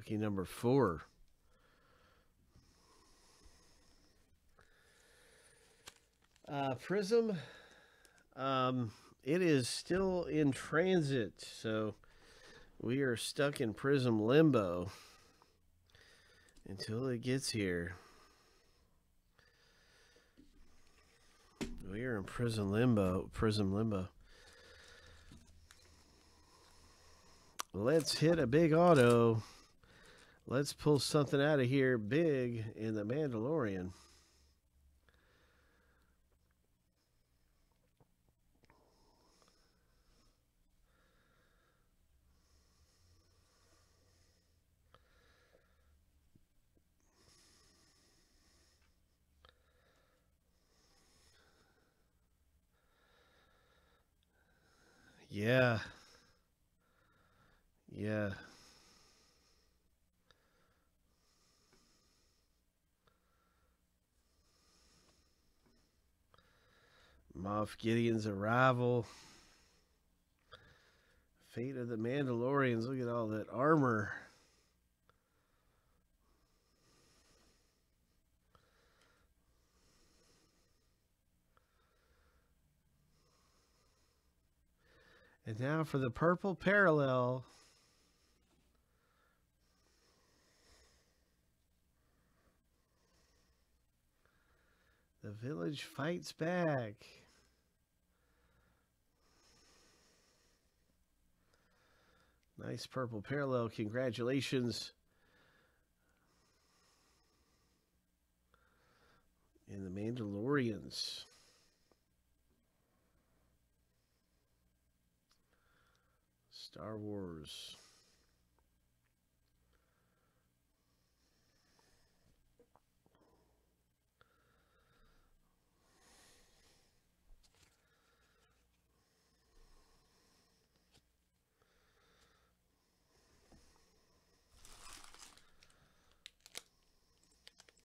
Lucky number four. Uh, Prism, um, it is still in transit, so we are stuck in Prism limbo until it gets here. We are in Prism limbo. Prism limbo. Let's hit a big auto. Let's pull something out of here big in the Mandalorian. Yeah. Yeah. Moff Gideon's arrival. Fate of the Mandalorians. Look at all that armor. And now for the purple parallel. The village fights back. Nice purple parallel. Congratulations. In the Mandalorians. Star Wars.